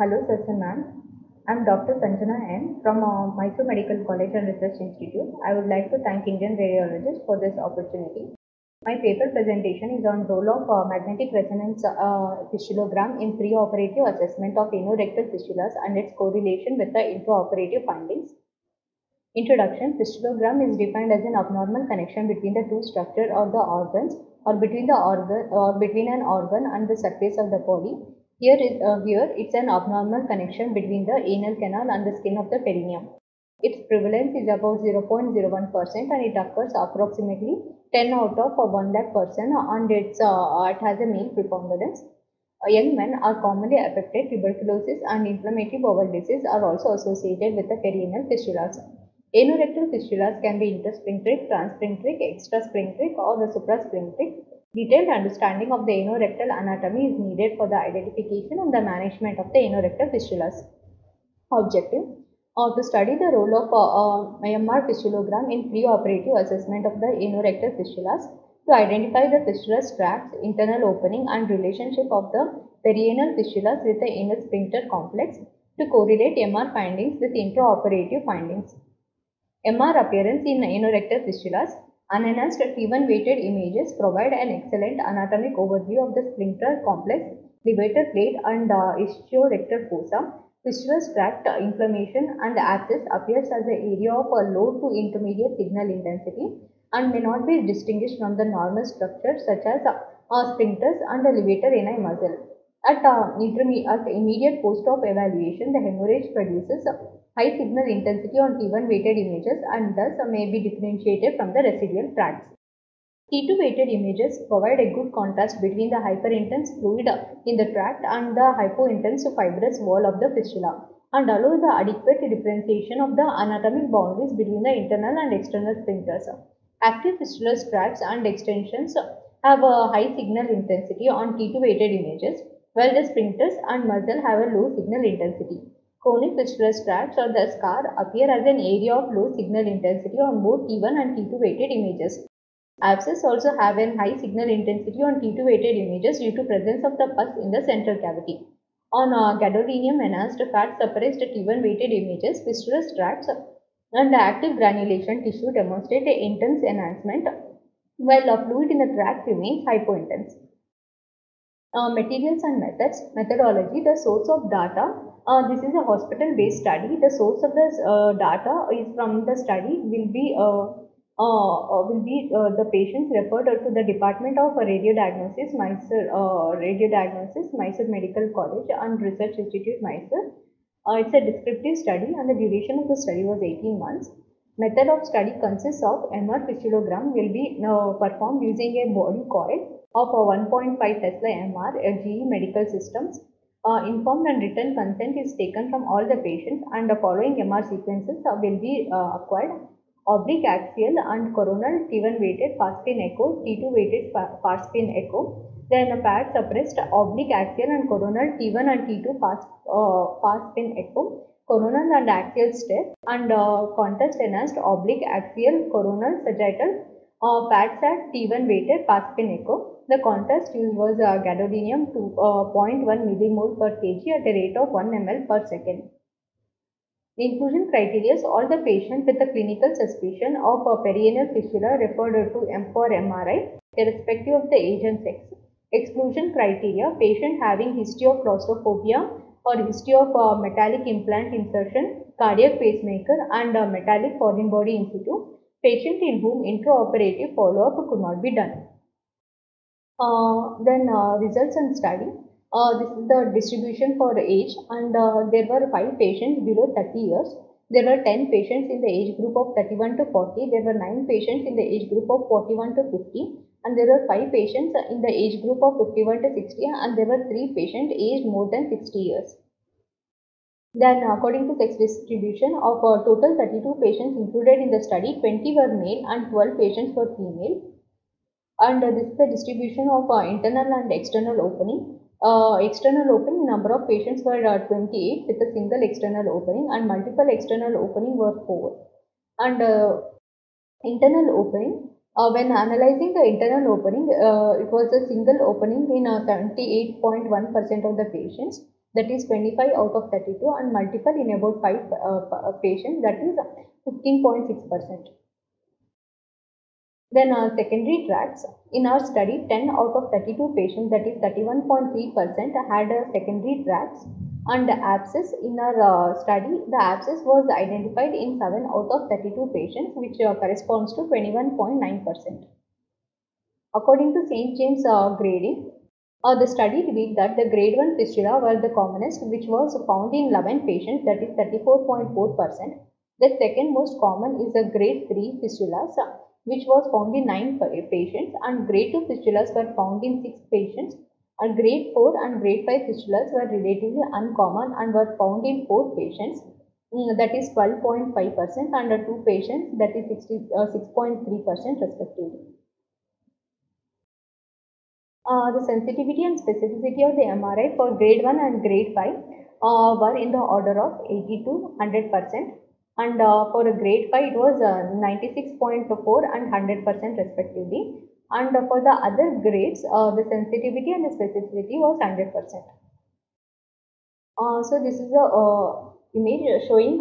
Hello, sir and ma'am. I'm Dr. Sanjana N. from uh, Mysore Medical College and Research Institute. I would like to thank Indian Radiologists for this opportunity. My paper presentation is on role of uh, magnetic resonance uh, fistulogram in preoperative assessment of anorectal fistulas and its correlation with the intraoperative findings. Introduction Fistulogram is defined as an abnormal connection between the two structures or the organs or between the organ or between an organ and the surface of the body. Here, is, uh, here it's an abnormal connection between the anal canal and the skin of the perineum. Its prevalence is about 0.01% and it occurs approximately 10 out of 1 lakh person and it's, uh, it has a male preponderance. Uh, young men are commonly affected. Tuberculosis and inflammatory bowel disease are also associated with the perianal fistulas. Anorectal fistulas can be intersphincteric, transsphincteric, extrasphincteric or the suprasphincteric. Detailed understanding of the anorectal anatomy is needed for the identification and the management of the anorectal fistulas. Objective uh, to study the role of uh, uh, MR fistulogram in preoperative assessment of the anorectal fistulas, to identify the fistulous tracts, internal opening and relationship of the perianal fistulas with the anal sphincter complex, to correlate MR findings with intraoperative findings. MR appearance in anorectal fistulas Unenhanced T1 weighted images provide an excellent anatomic overview of the sphincter complex, levator plate and uh, ischiorectal fossa. Fistulous tract uh, inflammation and abscess appears as an area of a low to intermediate signal intensity and may not be distinguished from the normal structures such as uh, sphincters and the levator ani muscle. At, uh, at immediate post-op evaluation, the hemorrhage produces high signal intensity on T1 weighted images and thus uh, may be differentiated from the residual tracts. T2 weighted images provide a good contrast between the hyperintense fluid in the tract and the hypointense fibrous wall of the fistula and allow the adequate differentiation of the anatomic boundaries between the internal and external sphincters. Active fistulous tracts and extensions have a high signal intensity on T2 weighted images while the sphincters and muscle have a low signal intensity. Chronic fistulous tracts or the scar appear as an area of low signal intensity on both T1 and T2 weighted images. Abscess also have a high signal intensity on T2 weighted images due to presence of the pus in the central cavity. On uh, gadolinium enhanced fat suppressed T1 weighted images, fistulous tracts and the active granulation tissue demonstrate a intense enhancement while the fluid in the tract remains hypointense. Uh, materials and methods, methodology, the source of data. Uh, this is a hospital-based study. The source of this uh, data is from the study will be uh, uh, uh, will be the patients referred to the Department of Radiodiagnosis, Mysore Radiodiagnosis, Mysore Medical College and Research Institute, Mysore. it's a descriptive study and the duration of the study was 18 months. Method of study consists of MR fistulogram will be performed using a body coil of a 1.5 Tesla MR GE Medical Systems. Uh, informed and written consent is taken from all the patients and the following MR sequences uh, will be uh, acquired. Oblique axial and coronal T1 weighted fast spin echo, T2 weighted fast spin echo. Then a fat suppressed oblique axial and coronal T1 and T2 fast, fast spin echo coronal and axial step and uh, contrast enhanced oblique axial coronal sagittal uh, FATSAT T1 weighted fast spin echo. The contrast used was uh, gadolinium to uh, 0.1 millimole per kg at a rate of 1 ml per second. Inclusion criteria all the patients with a clinical suspicion of a perianal fistula referred to M for MRI irrespective of the age and sex. Exclusion criteria patient having history of claustrophobia or history of uh, metallic implant insertion, cardiac pacemaker and uh, metallic foreign body in patient in whom intraoperative follow-up could not be done. Uh, then uh, results and study. Uh, this is the distribution for age and there were 5 patients below 30 years. There were 10 patients in the age group of 31 to 40. There were 9 patients in the age group of 41 to 50 and there were 5 patients in the age group of 51 to 60 and there were 3 patients aged more than 60 years. Then according to sex distribution of total 32 patients included in the study, 20 were male and 12 patients were female. And uh, this is the distribution of uh, internal and external opening. external opening number of patients were 28 with a single external opening and multiple external opening were 4. And internal opening, when analyzing the internal opening, it was a single opening in 78.1% of the patients that is 25 out of 32 and multiple in about 5 uh, patients that is 15.6%. Then our secondary tracts. In our study, 10 out of 32 patients, that is 31.3% had a secondary tracts and the abscess in our uh, study, the abscess was identified in 7 out of 32 patients which uh, corresponds to 21.9%. According to St. James uh, grading, uh, the study revealed that the grade 1 fistula were the commonest which was found in 11 patients that is 34.4%. The second most common is the grade 3 fistulas which was found in 9 patients and grade 2 fistulas were found in 6 patients and grade 4 and grade 5 fistulas were relatively uncommon and were found in 4 patients mm, that is 12.5% and 2 patients that is 6.3% uh, respectively. Uh, the sensitivity and specificity of the MRI for grade 1 and grade 5 uh, were in the order of 80 to 100% and uh, for a grade 5 it was uh, 96.4 and 100% respectively. And uh, for the other grades uh, the sensitivity and the specificity was 100%. Uh, so this is a uh, image showing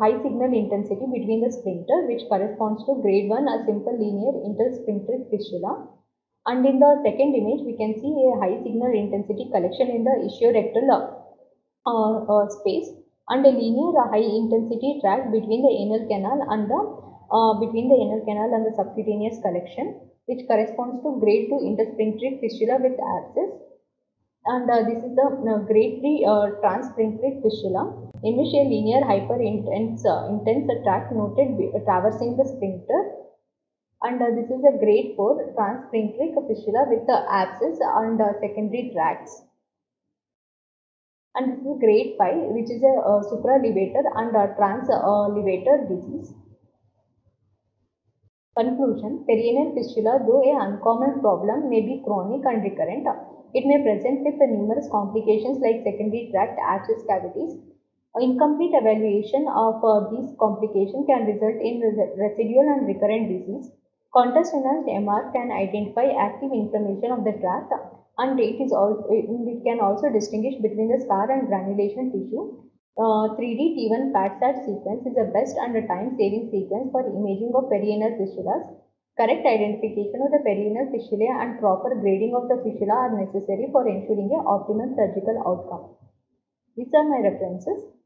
high signal intensity between the sphincter which corresponds to grade 1 a simple linear intersphincteric fistula. And in the second image we can see a high signal intensity collection in the ischiorectal space and a linear high intensity tract between the anal canal and the uh, between the anal canal and the subcutaneous collection which corresponds to grade 2 intersphincteric fistula with abscess. And uh, this is the uh, grade 3 uh, transsphincteric fistula in which a linear hyper intense uh, intense tract noted traversing the sphincter. And uh, this is a grade 4 transsphincteric fistula with the abscess and secondary tracts and this is grade 5 which is a supralevator and a translevator disease. Conclusion Perianal fistula though a uncommon problem may be chronic and recurrent. It may present with numerous complications like secondary tract abscess cavities. Incomplete evaluation of uh, these complications can result in residual and recurrent disease. Contrast enhanced MR can identify active inflammation of the tract and it is also it can also distinguish between the scar and granulation tissue. Uh, 3D T1 FATSAT sequence is the best and time-saving sequence for imaging of perianal fistulas. Correct identification of the perianal fistula and proper grading of the fistula are necessary for ensuring a optimal surgical outcome. These are my references.